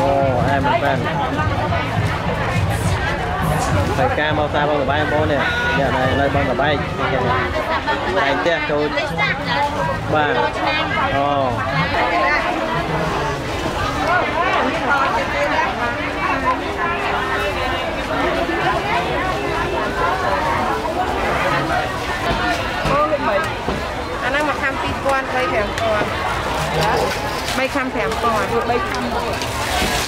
អូអែមែនតើហើយការមកសាបងលបែងបងនេះអ្នកដែលនៅបងលបែងគេគេតែផ្ទះចូលបាទអូអូលោកមិញអាហ្នឹងមកខំ2000 3 50003ខំ5000 3ខំ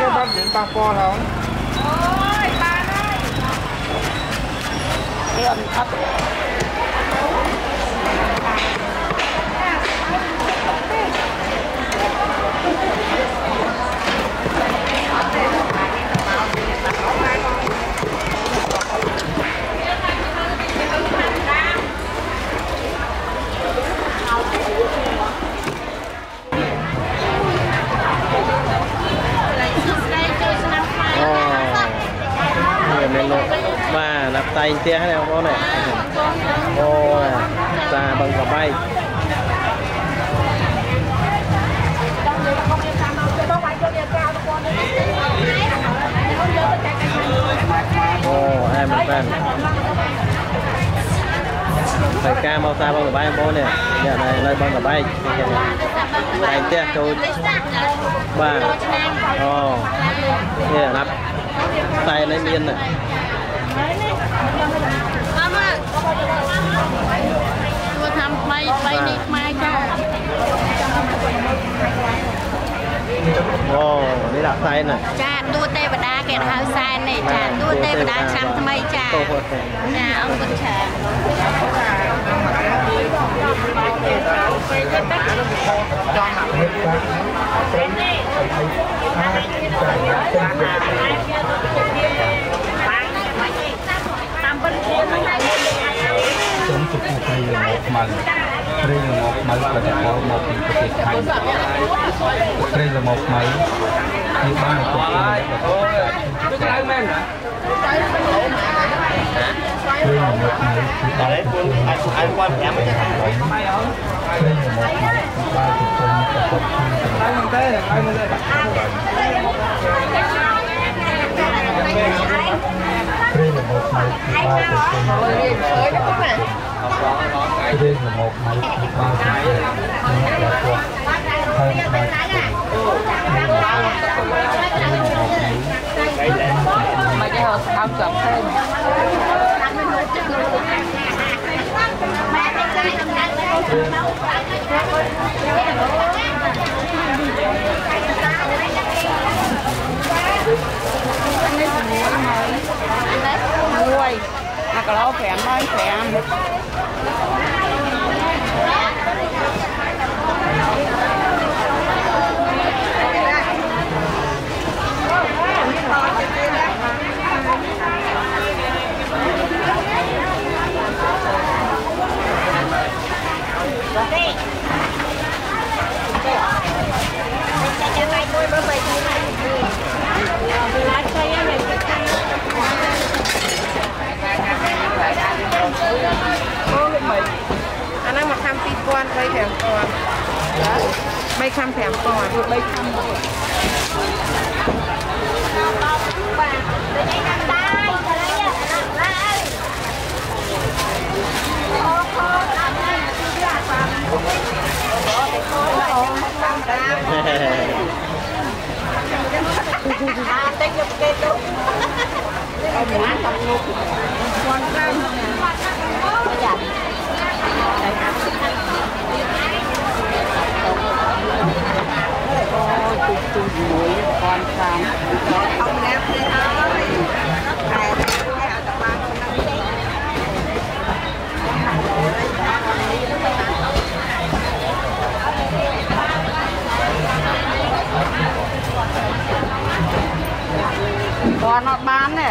cái bác biển ba pho không? Ôi, bà ơi! Tiền thật! Thank you. អូនេះមានលោកបាទណាប់តែងផ្ទះនេះបងប្អូននេះអូសាបឹងកបែកអូអែមែនតើហើយការមកសាបងលបែងបងប្អូននេះអ្នកដែលនៅបងលបែងគេគេតែងផ្ទះចូលបាទអូនេះណាប់ តែនេះមានណាទួធ្វើថ្មីថ្មីនេះខ្មែរចាអូនេះដាក់សែនណាចាទួទេវតាគេហៅសែននេះចាទួទេវតាឆ្នាំថ្មីចាតោះទេចាអរគុណច្រើនសូម ជួបត្រីលងខ្មៅត្រីលងខ្មៅផលិតផលមកពីប្រទេសថៃត្រីលងខ្មៅគឺបានទទួលបានអូយក្រៅមែនណាត្រីលងខ្មៅគឺបានទទួលបានឲ្យគាត់5ទៅត្រីលងខ្មៅ riêng là một máy ba trăm triệu nhưng là thuộc hơn ba triệu nhưng là mà cái hồ sao chậm thêm. Hãy subscribe cho kênh Ghiền Mì Gõ Để không bỏ lỡ những video hấp dẫn nuôi. Mà có lo khỏe thôi khỏe អាហ្នឹងមកខាំ2000 3500 3ខាំ5000ឬ3ខាំមួយអូខោតាមនេះគឺអាបាន អាតែយកគេទៅឲ្យបានតាមលោកគាត់ដែរចាអូទុកទុកមួយគាត់ខាងអត់ណាស់ទេហើយ អត់បានទេ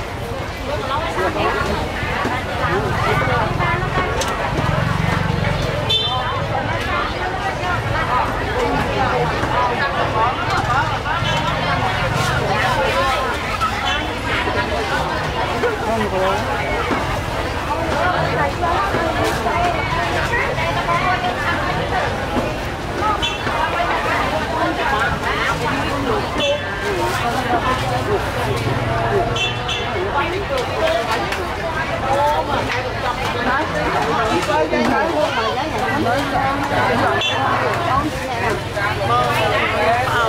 gì thế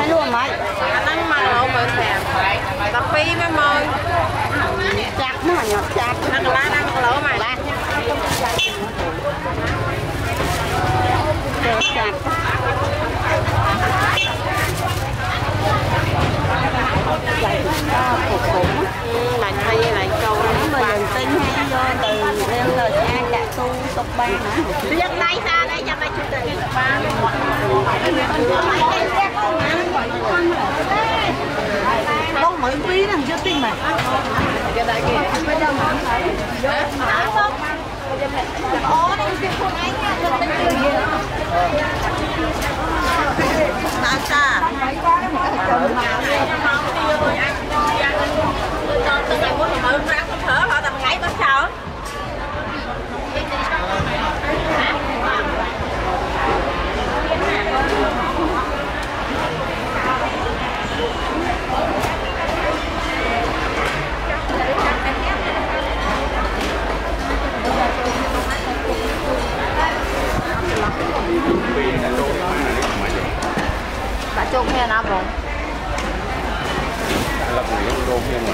Hello, mate. Anong malaw mo, Sam? Tapi, may mga nó mà. Nhập chạp nó còn lá đang còn lỗ mà lá chạp phục cũng từ em lời an đã tu tục ba nữa. Dân đây ta đây dân đây chủ tịch ba. 2ហ្នឹងយកទិញមកគេដាក់គេមិនដឹងមកយកមកបងអូនេះគឺខ្លួនឯងណាមិនដឹងគឺយើងតាតាមកចាំមកទៀតអញយ៉ាងទៅតែមកមើលប្រាក់ទៅ Bông lập người đô kia mà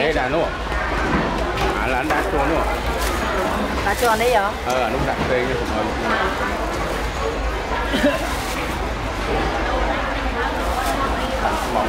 đây là nó à là anh đã cho nó Bà chụp đi vậy? ờ nó đặt đây như không mong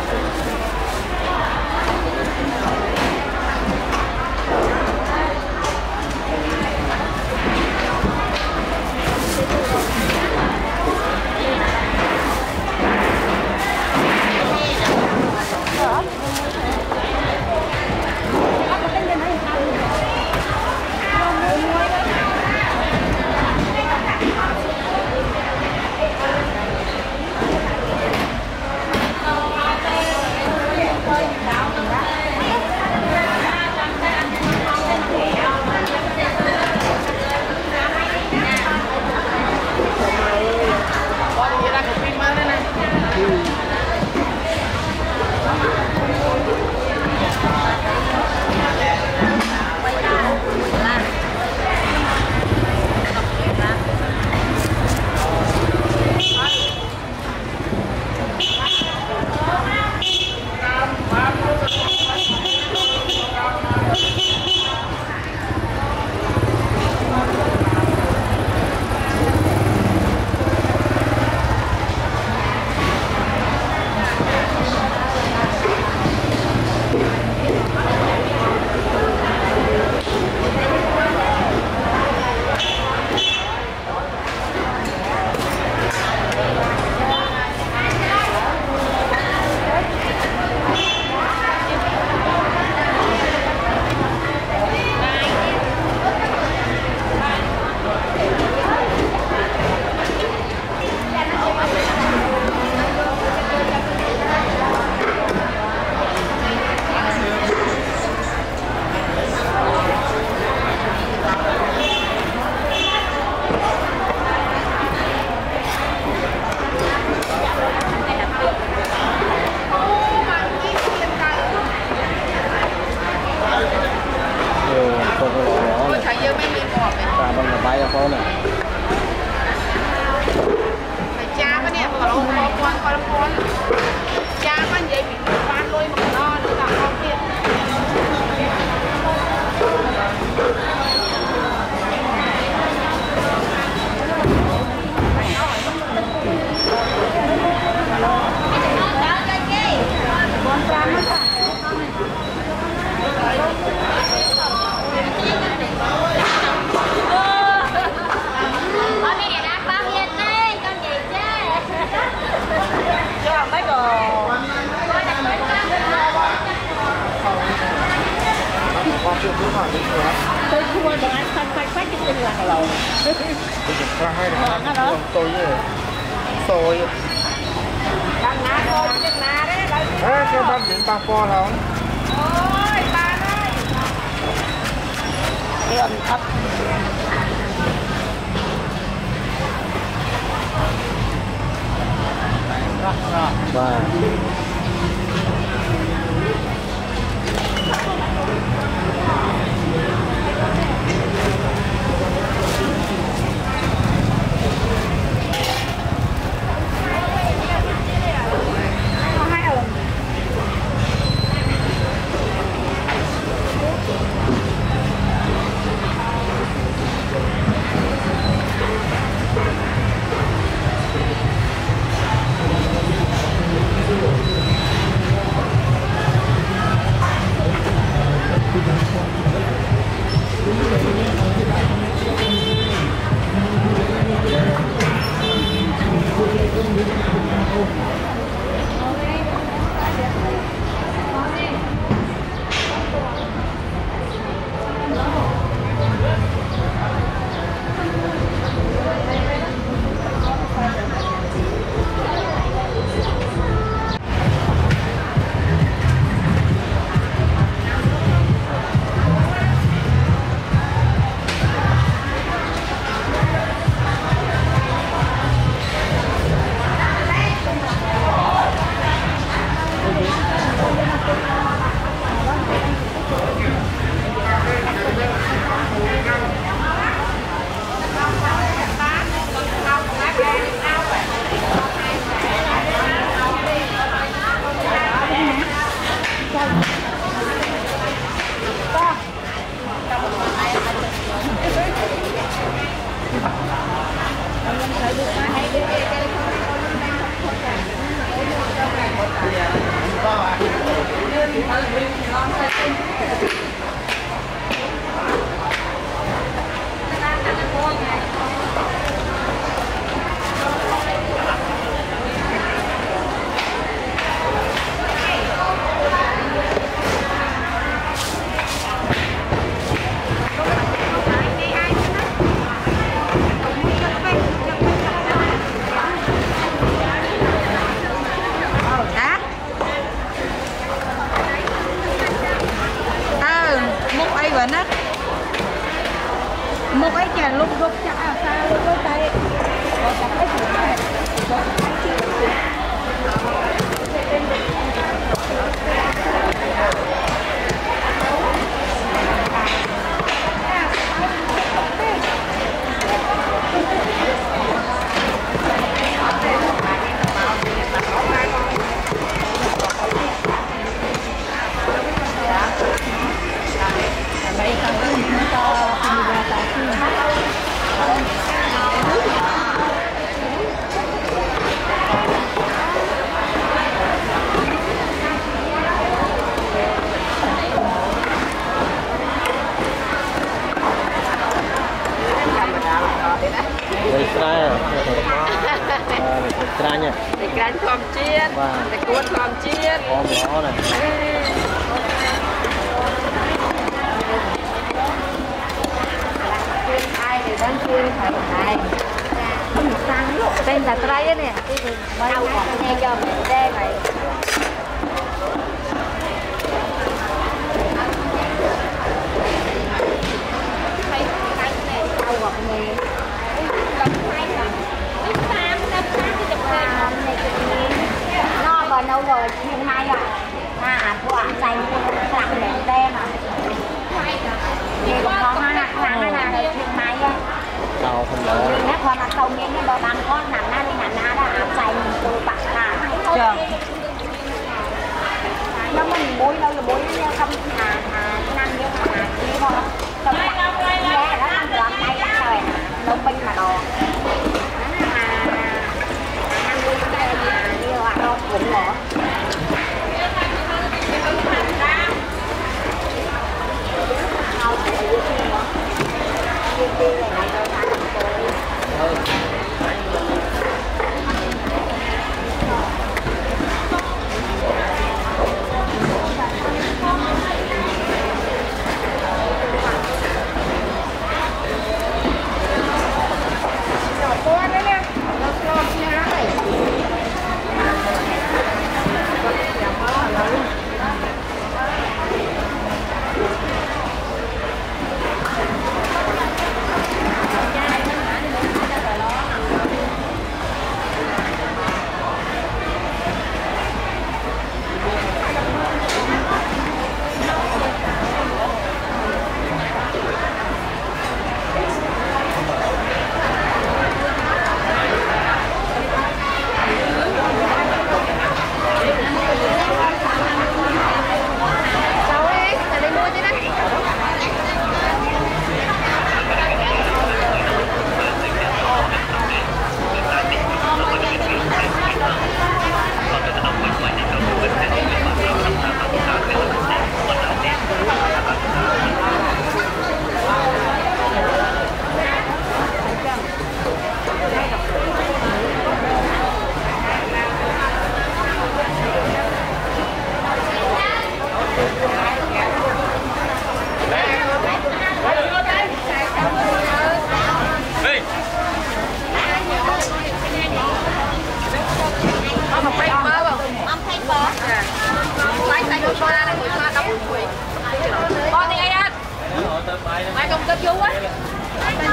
ai công kết chú á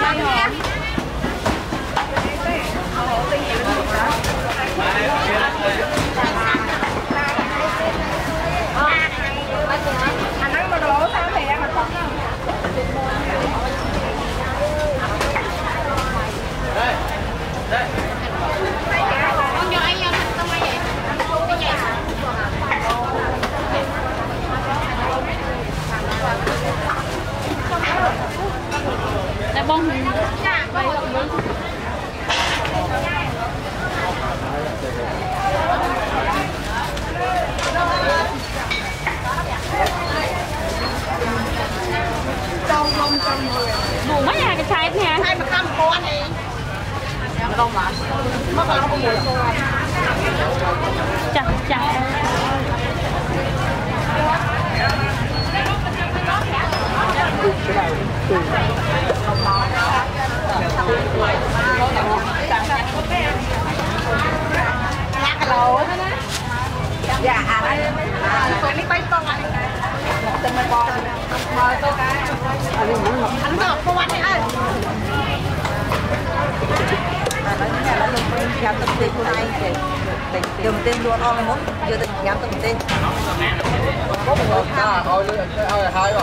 Tay nha. anh nói mà đồ sao thì đang là không đâu con cho anh em tao mai vậy cái gì con Buồn mấy nha, cái chai nha hai mà căm con đi Không mà Mất là không buồn Chà, chà dạ à đây Anh đi bay con anh Tình mà con Mời tôi cái Anh ngọt cô anh ơi nhắm tâm tin của anh để để dùng tên luôn on là muốn chưa từng nhắm tâm tin có một người ta hai rồi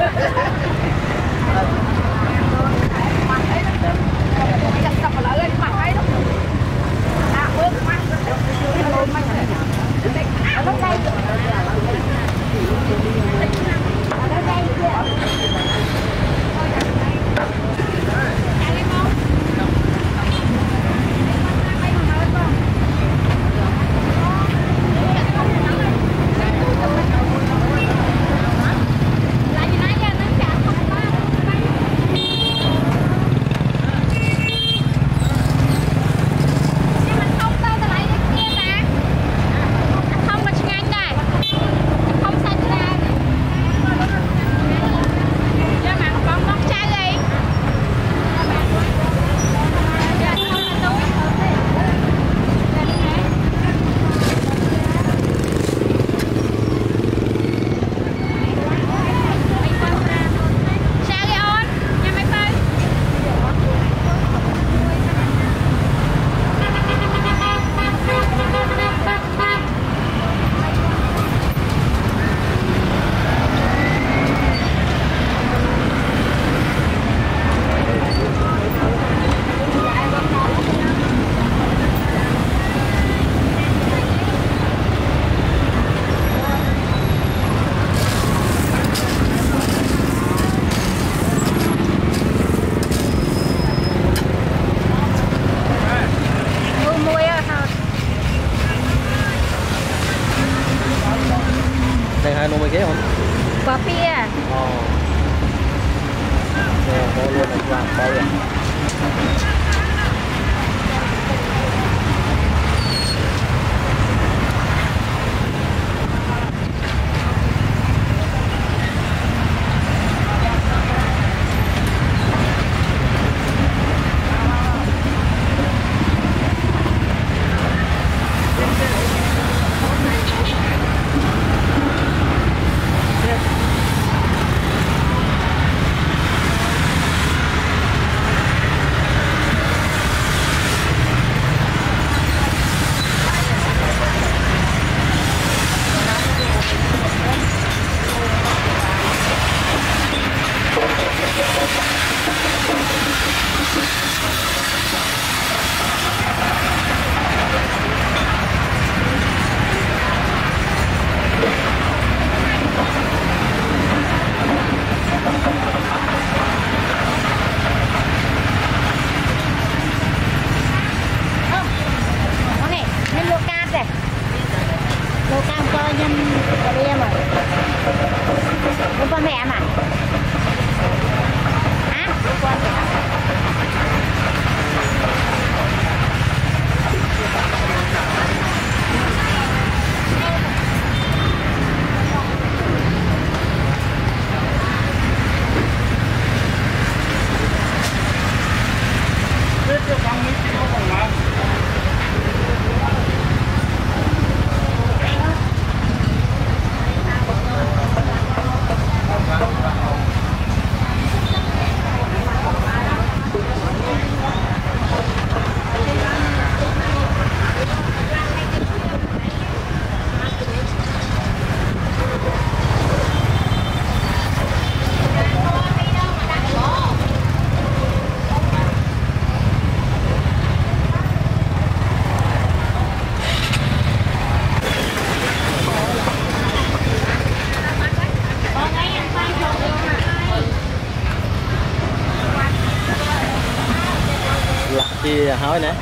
Ha ha ha! หาไว้นะ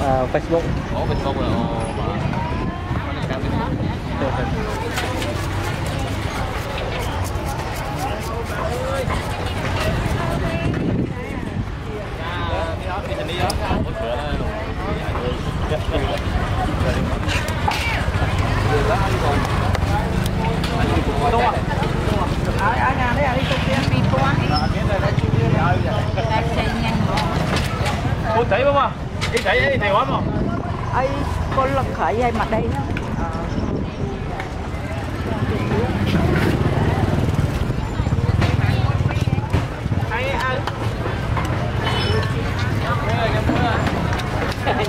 À, Facebook. Ủa Facebook rồi, ồ, bà. Ủa thấy không à? Ý thấy ý thấy không? ấy có lực khởi hay mà đây nó Chạy đây